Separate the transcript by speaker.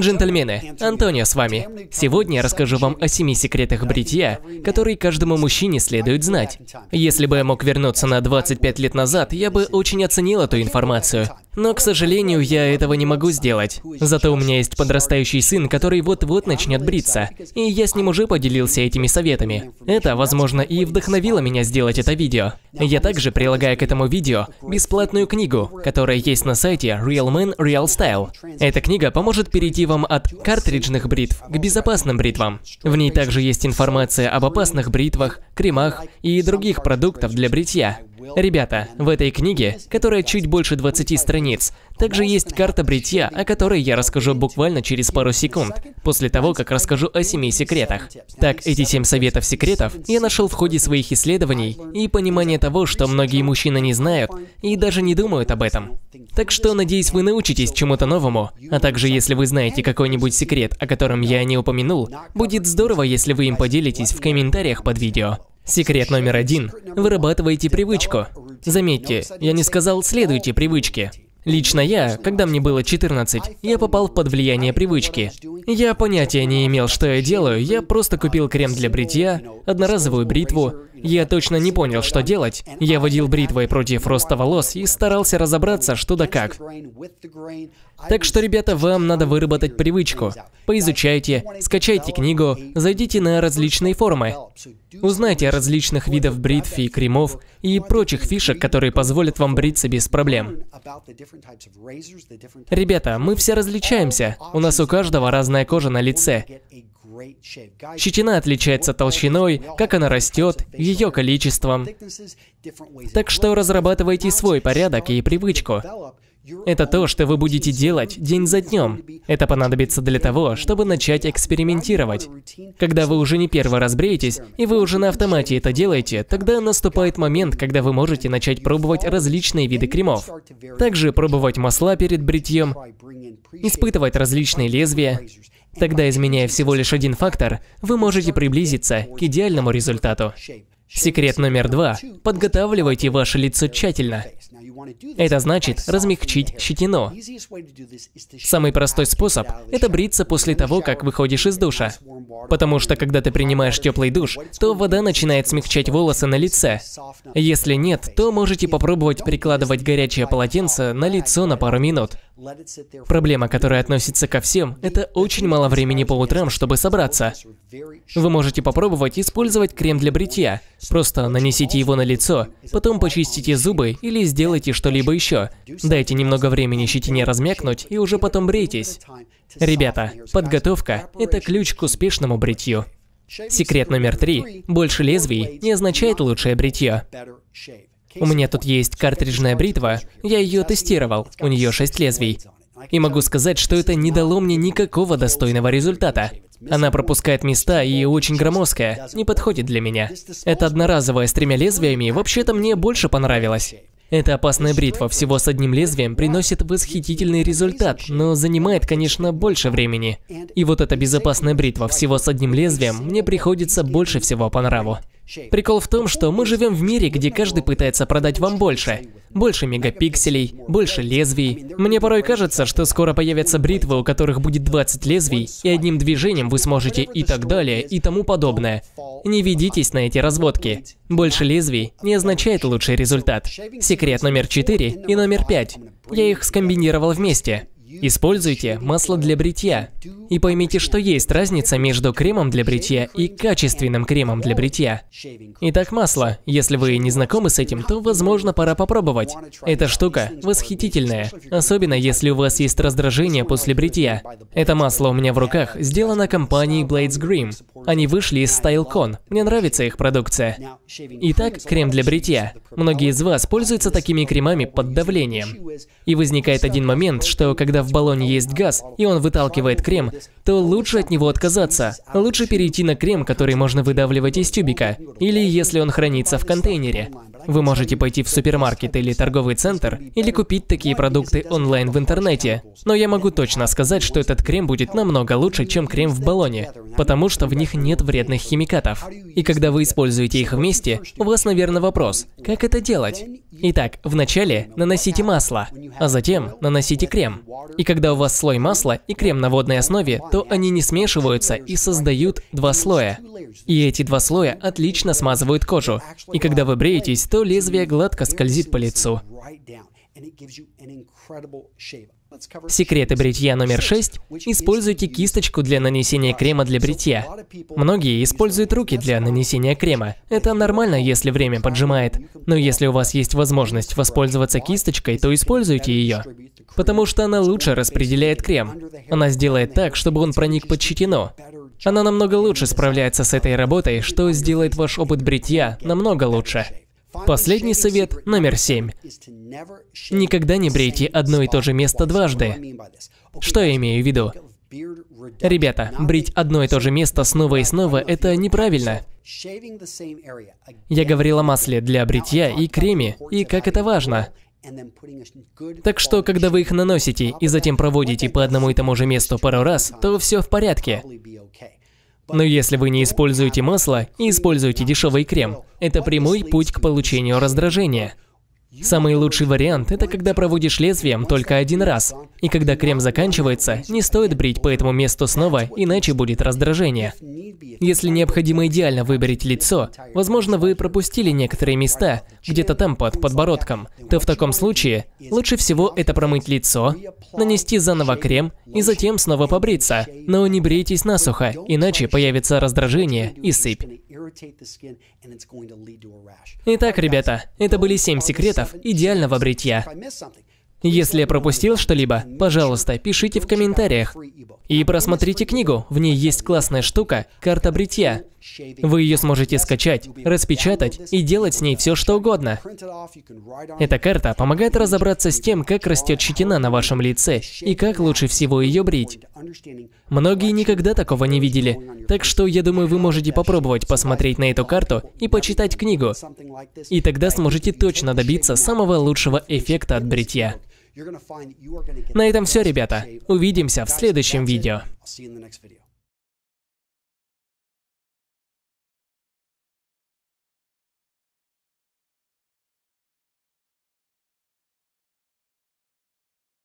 Speaker 1: Джентльмены, Антонио с вами. Сегодня я расскажу вам о семи секретах бритья, которые каждому мужчине следует знать. Если бы я мог вернуться на 25 лет назад, я бы очень оценил эту информацию. Но, к сожалению, я этого не могу сделать. Зато у меня есть подрастающий сын, который вот-вот начнет бриться. И я с ним уже поделился этими советами. Это, возможно, и вдохновило меня сделать это видео. Я также прилагаю к этому видео бесплатную книгу, которая есть на сайте Real Man Real Style. Эта книга поможет перейти вам от картриджных бритв к безопасным бритвам. В ней также есть информация об опасных бритвах, кремах и других продуктов для бритья. Ребята, в этой книге, которая чуть больше 20 страниц, также есть карта бритья, о которой я расскажу буквально через пару секунд, после того, как расскажу о семи секретах. Так, эти семь советов секретов я нашел в ходе своих исследований и понимания того, что многие мужчины не знают и даже не думают об этом. Так что, надеюсь, вы научитесь чему-то новому, а также если вы знаете какой-нибудь секрет, о котором я не упомянул, будет здорово, если вы им поделитесь в комментариях под видео. Секрет номер один. Вырабатывайте привычку. Заметьте, я не сказал «следуйте привычке». Лично я, когда мне было 14, я попал под влияние привычки. Я понятия не имел, что я делаю, я просто купил крем для бритья, одноразовую бритву. Я точно не понял, что делать. Я водил бритвой против роста волос и старался разобраться, что да как. Так что, ребята, вам надо выработать привычку. Поизучайте, скачайте книгу, зайдите на различные форумы. Узнайте о различных видах бритв и кремов и прочих фишек, которые позволят вам бриться без проблем. Ребята, мы все различаемся. У нас у каждого разная кожа на лице. Щетина отличается толщиной, как она растет, ее количеством. Так что разрабатывайте свой порядок и привычку. Это то, что вы будете делать день за днем. Это понадобится для того, чтобы начать экспериментировать. Когда вы уже не первый раз бреетесь, и вы уже на автомате это делаете, тогда наступает момент, когда вы можете начать пробовать различные виды кремов. Также пробовать масла перед бритьем, испытывать различные лезвия. Тогда, изменяя всего лишь один фактор, вы можете приблизиться к идеальному результату. Секрет номер два. Подготавливайте ваше лицо тщательно. Это значит размягчить щетину. Самый простой способ – это бриться после того, как выходишь из душа. Потому что когда ты принимаешь теплый душ, то вода начинает смягчать волосы на лице. Если нет, то можете попробовать прикладывать горячее полотенце на лицо на пару минут. Проблема, которая относится ко всем, это очень мало времени по утрам, чтобы собраться. Вы можете попробовать использовать крем для бритья. Просто нанесите его на лицо, потом почистите зубы или сделайте что-либо еще. Дайте немного времени щетине размякнуть и уже потом брейтесь. Ребята, подготовка – это ключ к успешному бритью. Секрет номер три. Больше лезвий не означает лучшее бритье. У меня тут есть картриджная бритва, я ее тестировал, у нее 6 лезвий. И могу сказать, что это не дало мне никакого достойного результата. Она пропускает места и очень громоздкая, не подходит для меня. Это одноразовая с тремя лезвиями вообще-то мне больше понравилось. Эта опасная бритва всего с одним лезвием приносит восхитительный результат, но занимает, конечно, больше времени. И вот эта безопасная бритва всего с одним лезвием мне приходится больше всего по нраву. Прикол в том, что мы живем в мире, где каждый пытается продать вам больше. Больше мегапикселей, больше лезвий. Мне порой кажется, что скоро появятся бритвы, у которых будет 20 лезвий, и одним движением вы сможете и так далее, и тому подобное. Не ведитесь на эти разводки. Больше лезвий не означает лучший результат. Секрет номер 4 и номер 5. Я их скомбинировал вместе. Используйте масло для бритья. И поймите, что есть разница между кремом для бритья и качественным кремом для бритья. Итак, масло. Если вы не знакомы с этим, то, возможно, пора попробовать. Эта штука восхитительная, особенно если у вас есть раздражение после бритья. Это масло у меня в руках сделано компанией Blades Green. Они вышли из StyleCon. Мне нравится их продукция. Итак, крем для бритья. Многие из вас пользуются такими кремами под давлением. И возникает один момент, что когда в баллоне есть газ, и он выталкивает крем, то лучше от него отказаться. Лучше перейти на крем, который можно выдавливать из тюбика, или если он хранится в контейнере. Вы можете пойти в супермаркет или торговый центр, или купить такие продукты онлайн в интернете. Но я могу точно сказать, что этот крем будет намного лучше, чем крем в баллоне, потому что в них нет вредных химикатов. И когда вы используете их вместе, у вас, наверное, вопрос, как это делать? Итак, вначале наносите масло, а затем наносите крем. И когда у вас слой масла и крем на водной основе, то они не смешиваются и создают два слоя. И эти два слоя отлично смазывают кожу. И когда вы бреетесь, то лезвие гладко скользит по лицу. Секреты бритья номер 6. Используйте кисточку для нанесения крема для бритья. Многие используют руки для нанесения крема. Это нормально, если время поджимает. Но если у вас есть возможность воспользоваться кисточкой, то используйте ее. Потому что она лучше распределяет крем. Она сделает так, чтобы он проник под щетину. Она намного лучше справляется с этой работой, что сделает ваш опыт бритья намного лучше. Последний совет номер семь. Никогда не брейте одно и то же место дважды. Что я имею в виду? Ребята, брить одно и то же место снова и снова – это неправильно. Я говорил о масле для бритья и креме, и как это важно. Так что, когда вы их наносите и затем проводите по одному и тому же месту пару раз, то все в порядке. Но если вы не используете масло и используете дешевый крем, это прямой путь к получению раздражения. Самый лучший вариант – это когда проводишь лезвием только один раз. И когда крем заканчивается, не стоит брить по этому месту снова, иначе будет раздражение. Если необходимо идеально выбрить лицо, возможно, вы пропустили некоторые места, где-то там под подбородком, то в таком случае лучше всего это промыть лицо, нанести заново крем и затем снова побриться. Но не брейтесь насухо, иначе появится раздражение и сыпь. Итак, ребята, это были 7 секретов идеального бритья. Если я пропустил что-либо, пожалуйста, пишите в комментариях. И просмотрите книгу, в ней есть классная штука – карта бритья. Вы ее сможете скачать, распечатать и делать с ней все что угодно. Эта карта помогает разобраться с тем, как растет щетина на вашем лице и как лучше всего ее брить. Многие никогда такого не видели, так что я думаю, вы можете попробовать посмотреть на эту карту и почитать книгу. И тогда сможете точно добиться самого лучшего эффекта от бритья. На этом все, ребята. Увидимся в следующем видео.